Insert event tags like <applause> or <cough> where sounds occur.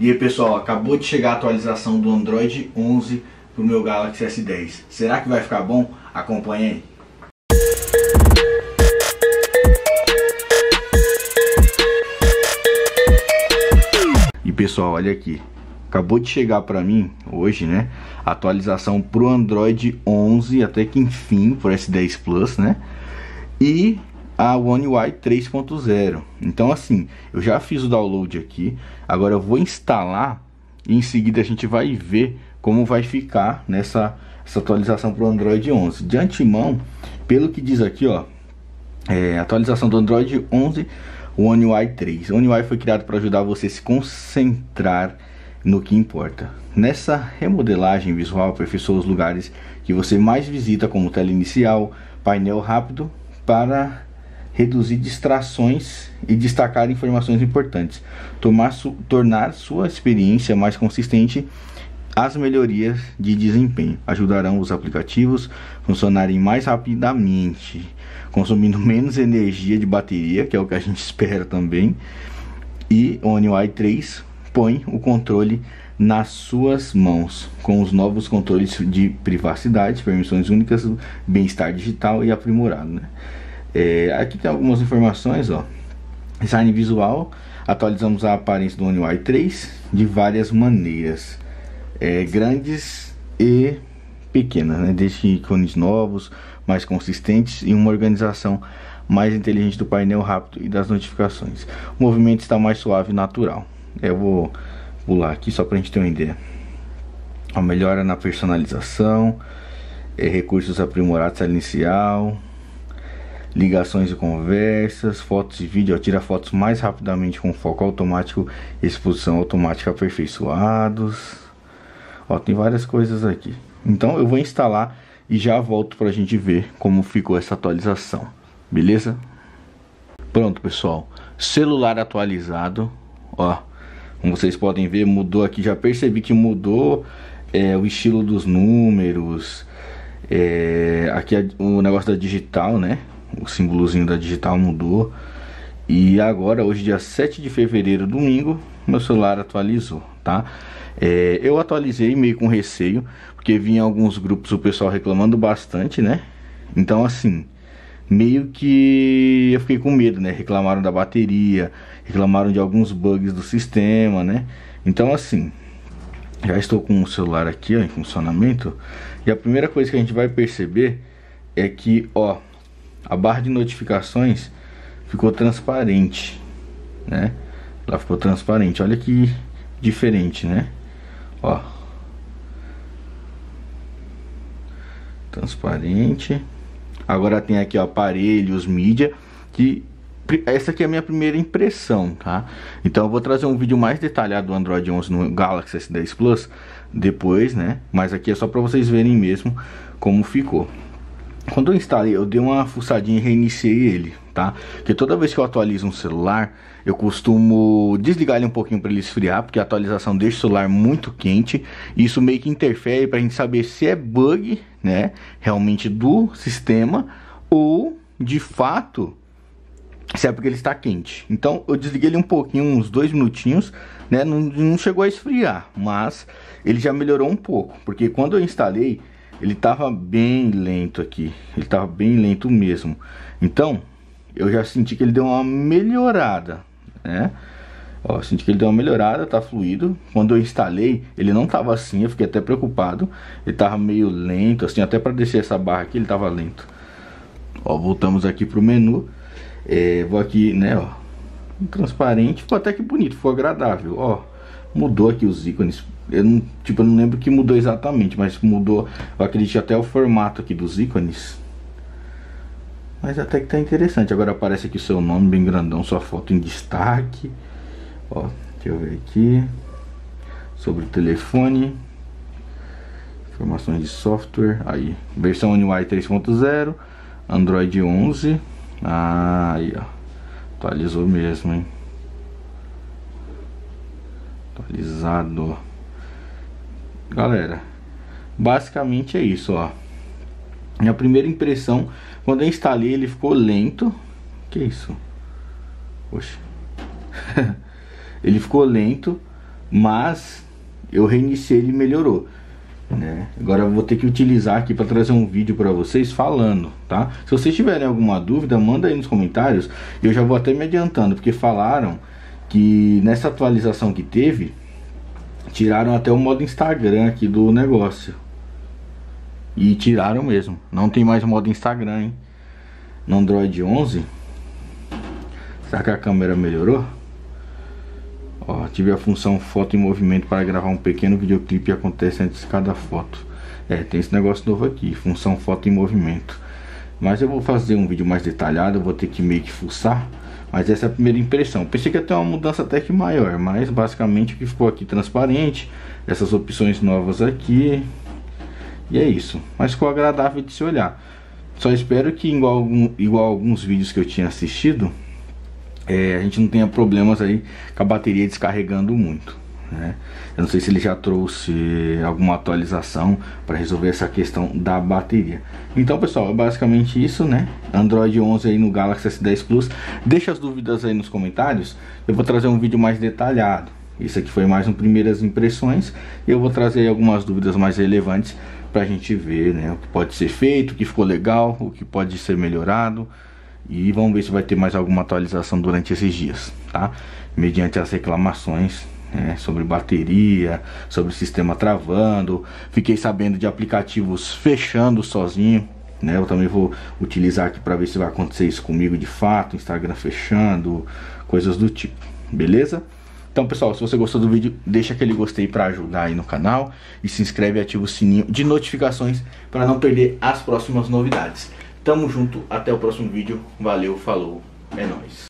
E aí pessoal, acabou de chegar a atualização do Android 11 para o meu Galaxy S10. Será que vai ficar bom? Acompanhe aí. E pessoal, olha aqui. Acabou de chegar para mim hoje, né? Atualização para o Android 11, até que enfim, por S10 Plus, né? E a One UI 3.0. Então assim, eu já fiz o download aqui, agora eu vou instalar e em seguida a gente vai ver como vai ficar nessa essa atualização para o Android 11. De antemão, pelo que diz aqui, ó, é, atualização do Android 11 One UI 3. One UI foi criado para ajudar você a se concentrar no que importa. Nessa remodelagem visual, aperfeiçoou os lugares que você mais visita, como tela inicial, painel rápido, para reduzir distrações e destacar informações importantes, Tomar, su, tornar sua experiência mais consistente. As melhorias de desempenho ajudarão os aplicativos a funcionarem mais rapidamente, consumindo <laughs> menos energia de bateria, que é o que a gente <laughs> espera também. E o One UI 3 põe o controle nas suas mãos, com os novos controles de privacidade, permissões únicas, bem-estar digital e aprimorado. Né? É, aqui tem algumas informações, ó. Design visual, atualizamos a aparência do One UI 3 de várias maneiras, é, grandes e pequenas, né? Deixe ícones novos, mais consistentes e uma organização mais inteligente do painel rápido e das notificações. O movimento está mais suave e natural. Eu vou pular aqui só para a gente ter uma ideia. A melhora na personalização, é, recursos aprimorados inicial, ligações e conversas, fotos e vídeo, tira fotos mais rapidamente com foco automático, exposição automática aperfeiçoados. Ó, tem várias coisas aqui. Então eu vou instalar e já volto para a gente ver como ficou essa atualização. Beleza? Pronto, pessoal. Celular atualizado. Ó, como vocês podem ver, mudou aqui. Já percebi que mudou é, o estilo dos números. É, aqui é o negócio da digital, né? O símbolozinho da digital mudou. E agora, hoje dia 7 de fevereiro, domingo, meu celular atualizou, tá? É, eu atualizei meio com receio, porque vinha alguns grupos o pessoal reclamando bastante, né? Então assim, meio que eu fiquei com medo, né? Reclamaram da bateria, reclamaram de alguns bugs do sistema, né? Então assim, já estou com o celular aqui ó, em funcionamento e a primeira coisa que a gente vai perceber é que, ó, a barra de notificações ficou transparente, né? Ela ficou transparente. Olha que diferente, né? Ó. Transparente. Agora tem aqui ó, aparelhos, mídia, que essa aqui é a minha primeira impressão, tá? Então eu vou trazer um vídeo mais detalhado do Android 11 no Galaxy S10 Plus depois, né? Mas aqui é só para vocês verem mesmo como ficou. Quando eu instalei, eu dei uma fuçadinha e reiniciei ele, tá? Porque toda vez que eu atualizo um celular, eu costumo desligar ele um pouquinho para ele esfriar, porque a atualização deixa o celular muito quente. E isso meio que interfere para a gente saber se é bug, né? Realmente do sistema ou de fato se é porque ele está quente. Então eu desliguei ele um pouquinho, uns dois minutinhos, né? Não, não chegou a esfriar, mas ele já melhorou um pouco, porque quando eu instalei ele tava bem lento aqui. Ele tava bem lento mesmo. Então, eu já senti que ele deu uma melhorada, né? Ó, senti que ele deu uma melhorada, tá fluido. Quando eu instalei, ele não tava assim, eu fiquei até preocupado. Ele tava meio lento, assim, até para descer essa barra aqui, ele tava lento. Ó, voltamos aqui pro menu. É, vou aqui, né, ó. Transparente, ficou até que bonito, ficou agradável, ó. Mudou aqui os ícones eu não, tipo, eu não lembro que mudou exatamente, mas mudou, eu acredito até o formato aqui dos ícones. Mas até que tá interessante. Agora aparece aqui o seu nome bem grandão, sua foto em destaque. Ó, deixa eu ver aqui. Sobre o telefone. Informações de software. Aí, versão UI 3.0, Android 11. Ah, aí, ó. Atualizou mesmo, hein? Atualizado. Galera, basicamente é isso, ó. Minha primeira impressão, quando eu instalei ele ficou lento. Que isso? Poxa. <laughs> ele ficou lento, Mas eu reiniciei ele e melhorou. Né? Agora eu vou ter que utilizar aqui para trazer um vídeo para vocês falando, tá? Se vocês tiverem alguma dúvida, manda aí nos comentários. Eu já vou até me adiantando, porque falaram que nessa atualização que teve, tiraram até o modo Instagram aqui do negócio. E tiraram mesmo. Não tem mais modo Instagram, hein? No Android 11. Será que a câmera melhorou? Ó, tive a função foto em movimento para gravar um pequeno videoclipe e acontece antes de cada foto. É, tem esse negócio novo aqui, função foto em movimento. Mas eu vou fazer um vídeo mais detalhado, vou ter que meio que fuçar. Mas essa é a primeira impressão. Pensei que ia ter uma mudança até que maior, mas basicamente o que ficou aqui transparente, essas opções novas aqui. E é isso. Mas ficou agradável de se olhar. Só espero que igual, igual alguns vídeos que eu tinha assistido, é, a gente não tenha problemas aí com a bateria descarregando muito. Né? Eu não sei se ele já trouxe alguma atualização para resolver essa questão da bateria. Então, pessoal, é basicamente isso, né? Android 11 aí no Galaxy S10 Plus. Deixa as dúvidas aí nos comentários. Eu vou trazer um vídeo mais detalhado. Isso aqui foi mais um primeiras impressões. Eu vou trazer algumas dúvidas mais relevantes para a gente ver, né? O que pode ser feito, o que ficou legal, o que pode ser melhorado. E vamos ver se vai ter mais alguma atualização durante esses dias, tá? Mediante as reclamações né, sobre bateria, sobre sistema travando. Fiquei sabendo de aplicativos fechando sozinho. Né, eu também vou utilizar aqui para ver se vai acontecer isso comigo de fato. Instagram fechando, coisas do tipo. Beleza? Então, pessoal, se você gostou do vídeo, deixa aquele gostei para ajudar aí no canal e se inscreve e ativa o sininho de notificações para não perder as próximas novidades. Tamo junto, até o próximo vídeo. Valeu, falou, é nóis.